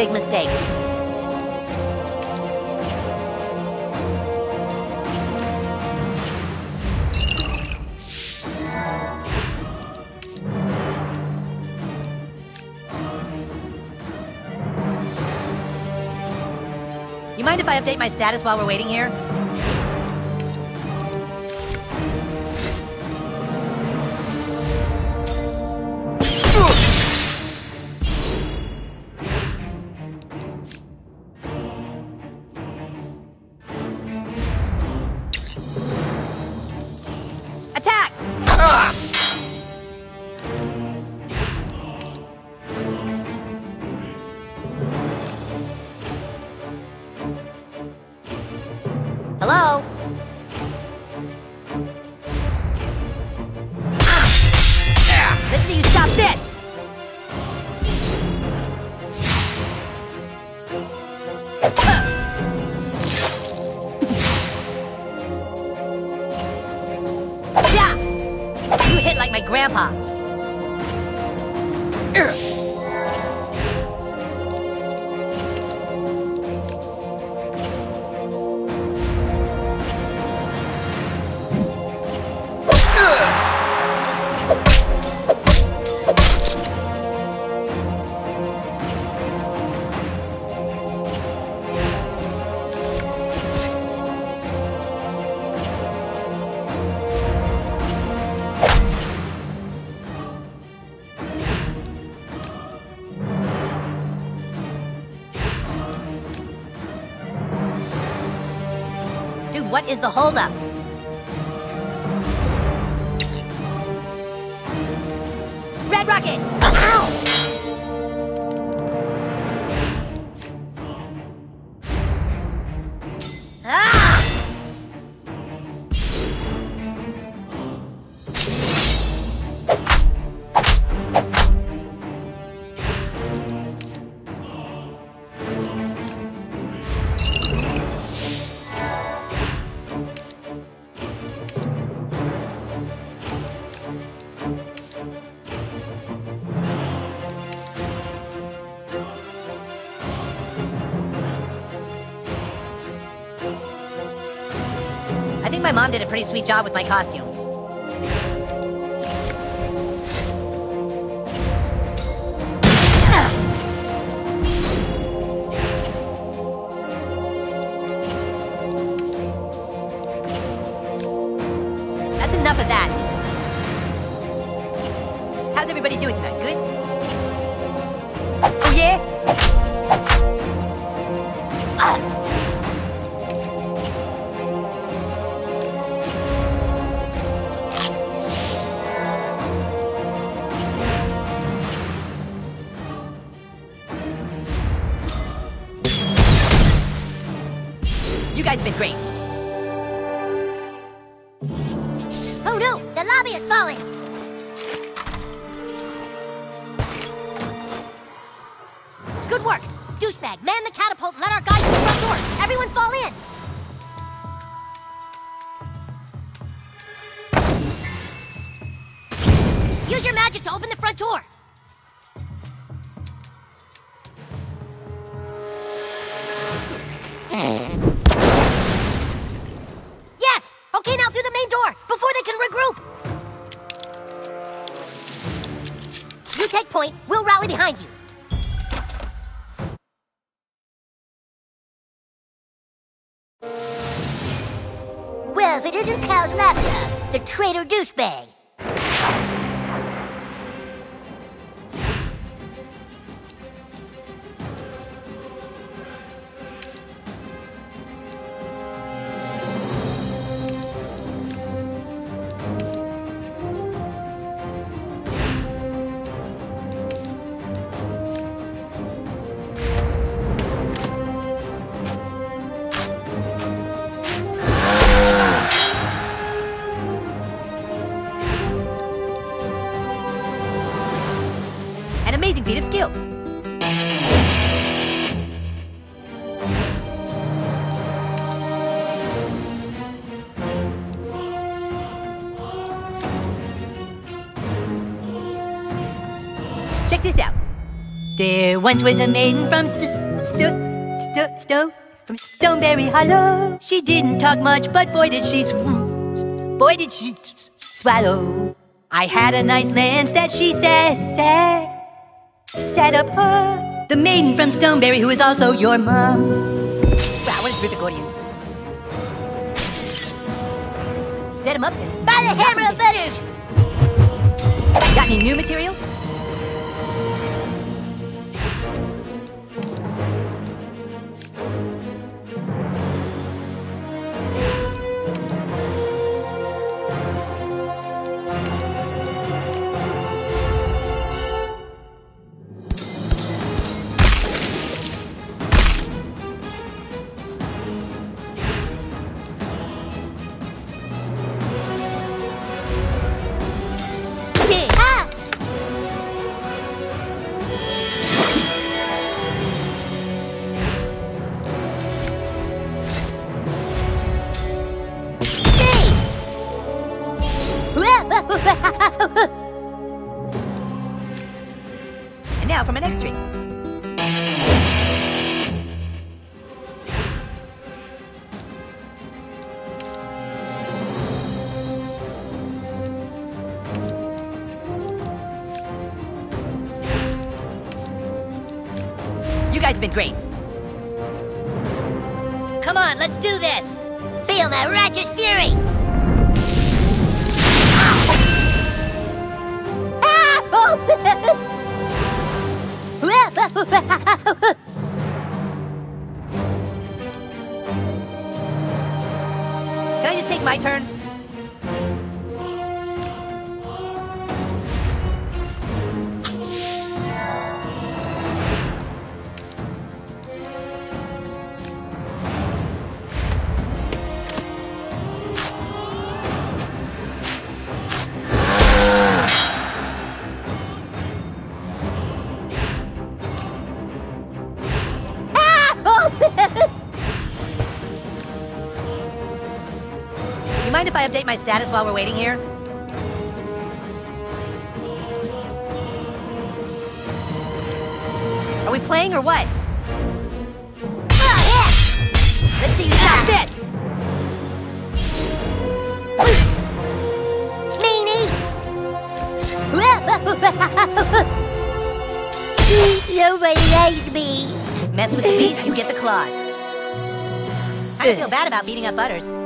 big mistake. You mind if I update my status while we're waiting here? Is the holdup? Mom did a pretty sweet job with my costume. That's enough of that. How's everybody doing tonight? Good? Oh, yeah? Use your magic to open the front door. Yes! Okay, now through the main door, before they can regroup! You take point, we'll rally behind you. Well, if it isn't Kyle's laptop, the traitor douchebag. There once was a maiden from St- St- St- Sto- from Stoneberry Hollow. She didn't talk much, but boy did she swoon. Boy did she swallow. I had a nice lance that she said, said set up her. The maiden from Stoneberry, who is also your mom. Wow, what a terrific audience. Set him up By the hammer of butters! Got any new material? My status while we're waiting here? Are we playing or what? Let's see you stop this! Meanie! Nobody likes me. Mess with the beast, you get the claws. I feel bad about beating up Butters.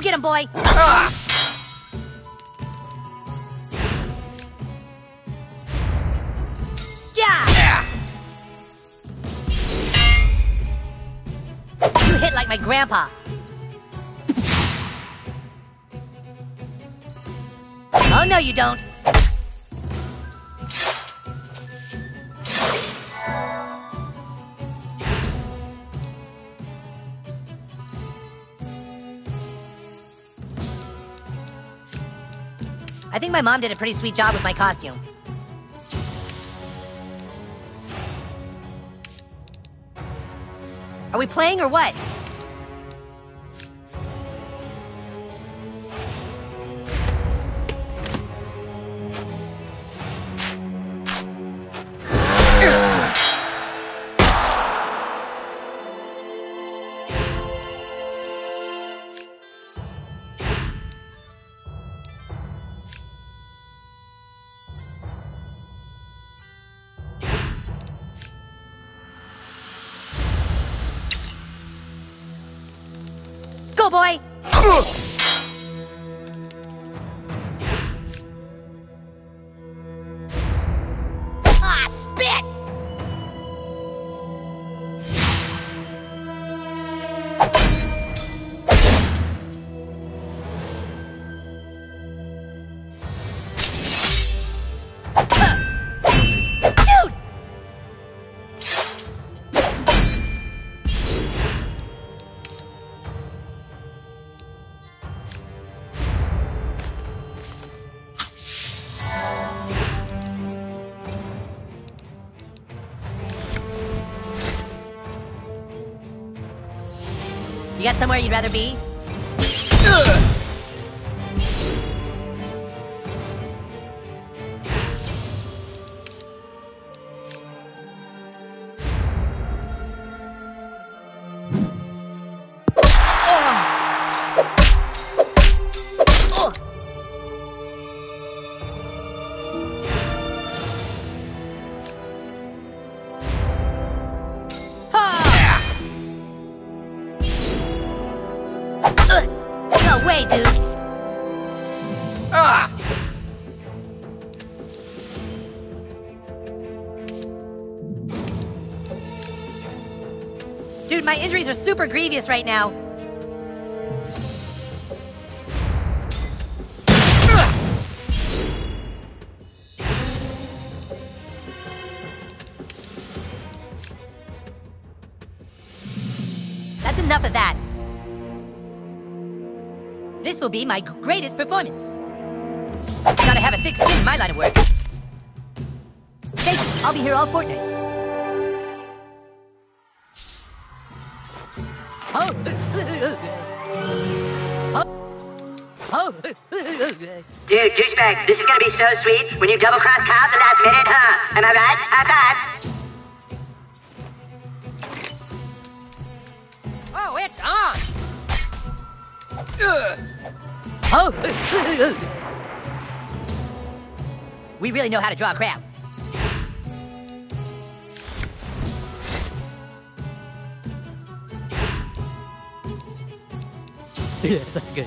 Get him, boy! Yeah! You hit like my grandpa. oh, no, you don't. My mom did a pretty sweet job with my costume. Are we playing or what? Boy! Ah, spit! Dude! Somewhere you'd rather be? My injuries are super grievous right now. That's enough of that. This will be my greatest performance. Gotta have a thick skin in my line of work. Thank you. I'll be here all fortnight. Dude, douchebag, this is gonna be so sweet when you double cross Kyle at the last minute, huh? Am I right? High five! Oh, it's on! Oh. We really know how to draw a crowd. yeah, that's good.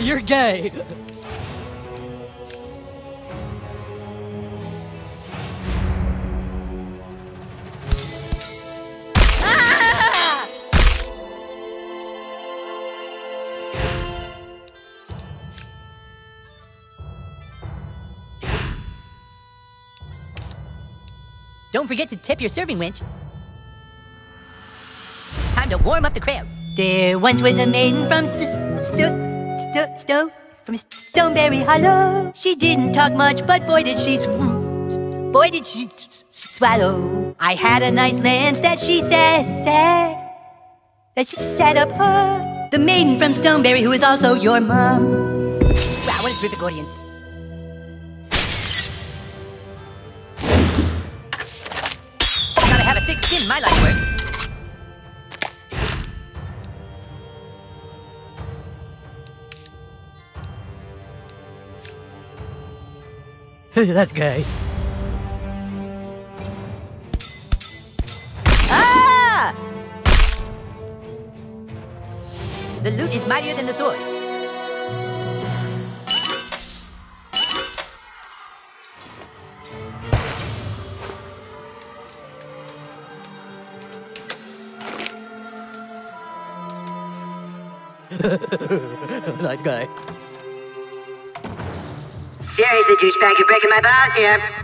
You're gay. Don't forget to tip your serving winch. Time to warm up the crowd. There once was a maiden from St- St- St- Sto- from Stoneberry Hollow. She didn't talk much, but boy did she. Boy did she swallow. I had a nice lance that she said, said that she set up her. The maiden from Stoneberry, who is also your mom. Wow, what a terrific audience. my life work. That's gay. Ah! The loot is mightier than the sword. nice guy. Seriously, douchebag, you're breaking my balls here.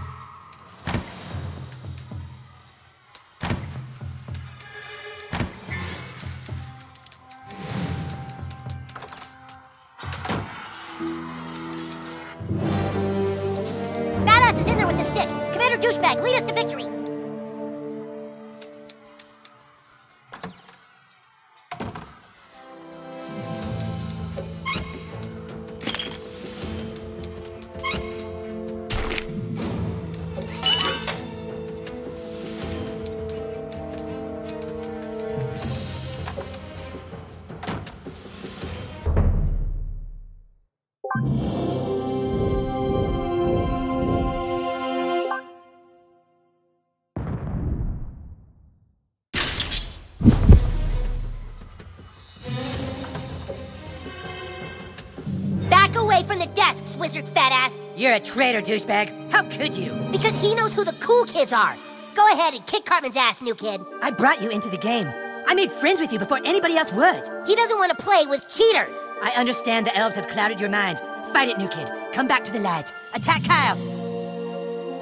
Fat ass. You're a traitor, douchebag. How could you? Because he knows who the cool kids are. Go ahead and kick Cartman's ass, new kid. I brought you into the game. I made friends with you before anybody else would. He doesn't want to play with cheaters. I understand the elves have clouded your mind. Fight it, new kid. Come back to the light. Attack Kyle.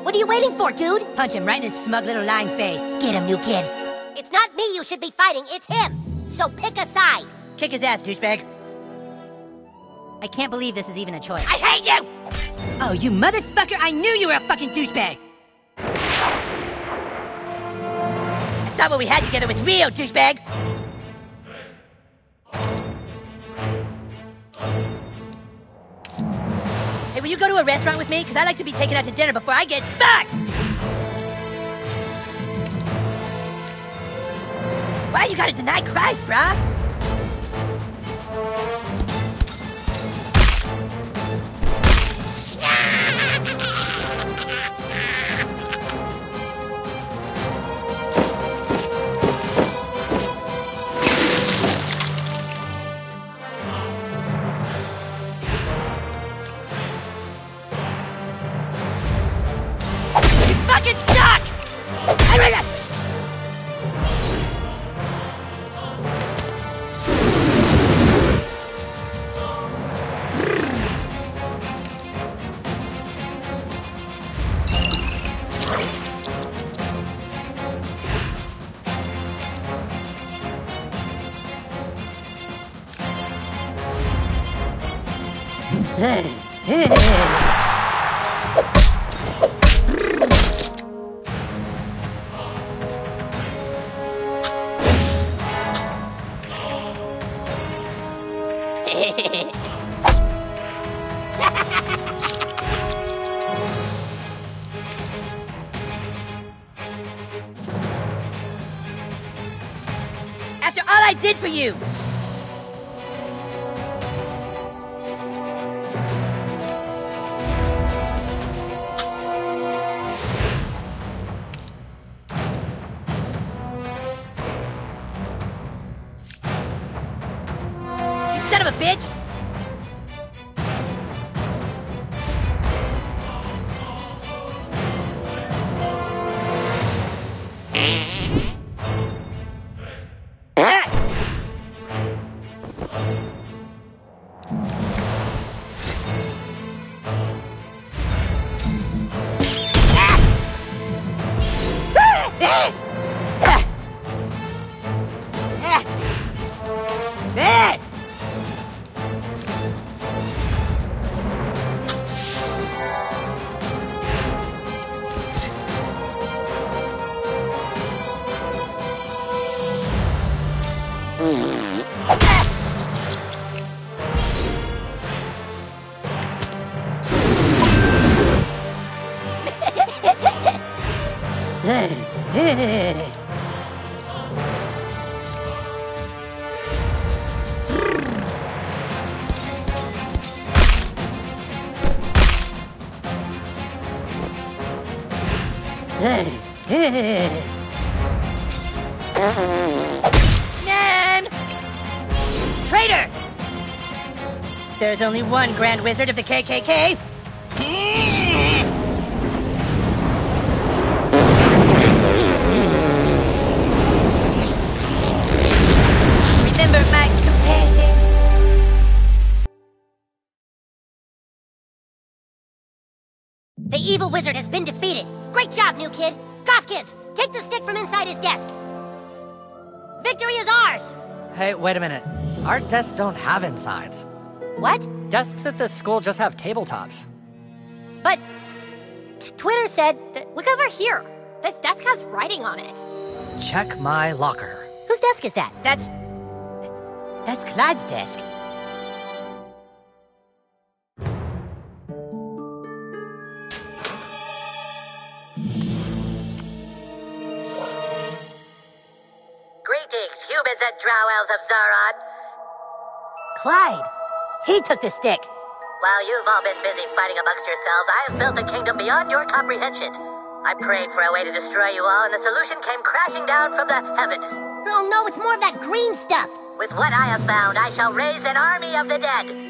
What are you waiting for, dude? Punch him right in his smug little lying face. Get him, new kid. It's not me you should be fighting, it's him. So pick a side. Kick his ass, douchebag. I can't believe this is even a choice. I hate you! Oh, you motherfucker! I knew you were a fucking douchebag! I thought what we had together was real, douchebag! Hey, will you go to a restaurant with me? Because I like to be taken out to dinner before I get fucked! Why you gotta deny Christ, brah? After There's only one Grand Wizard of the KKK. The evil wizard has been defeated. Great job, new kid. Goth kids, take the stick from inside his desk. Victory is ours! Hey, wait a minute. Our desks don't have insides. What? Desks at this school just have tabletops. But Twitter said that. Look over here. This desk has writing on it. Check my locker. Whose desk is that? That's. That's Clyde's desk. And drow elves of Zaron. Clyde! He took the stick. While you've all been busy fighting amongst yourselves, I have built a kingdom beyond your comprehension. I prayed for a way to destroy you all, and the solution came crashing down from the heavens. Oh no, it's more of that green stuff! With what I have found, I shall raise an army of the dead.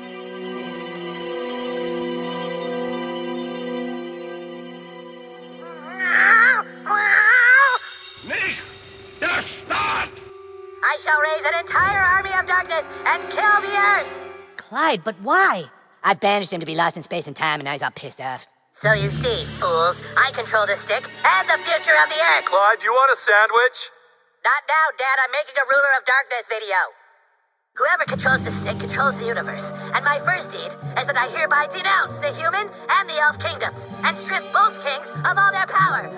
Shall raise an entire army of darkness and kill the earth. Clyde, but why? I banished him to be lost in space and time, and now he's all pissed off. So you see, fools, I control the stick and the future of the earth. Clyde, do you want a sandwich? Not now, Dad. I'm making a ruler of darkness video. Whoever controls the stick controls the universe. And my first deed is that I hereby denounce the human and the elf kingdoms and strip both kings of all their power.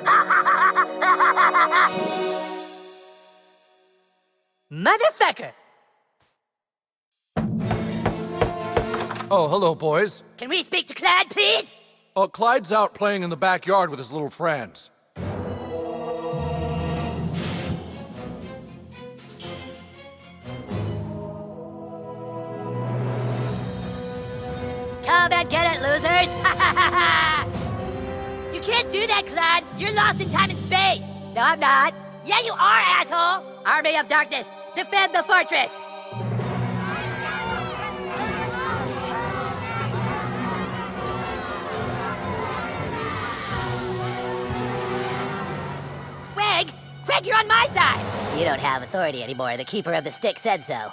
Motherfucker! Oh, hello, boys. Can we speak to Clyde, please? Oh, Clyde's out playing in the backyard with his little friends. Come and get it, losers! you can't do that, Clyde! You're lost in time and space! No, I'm not. Yeah, you are, asshole! Army of Darkness, defend the fortress! Craig! Craig, you're on my side! you don't have authority anymore. The keeper of the stick said so.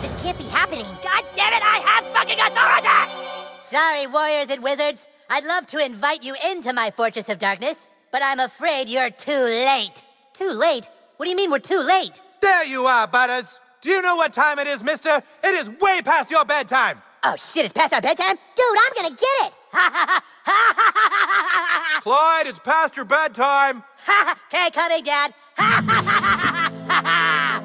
This can't be happening. God damn it, I have fucking authority! Sorry, warriors and wizards. I'd love to invite you into my fortress of darkness, but I'm afraid you're too late. Too late? What do you mean we're too late? There you are, Butters. Do you know what time it is, mister? It is way past your bedtime. Oh shit, it's past our bedtime? Dude, I'm gonna get it! Clyde, it's past your bedtime. okay, coming, Dad.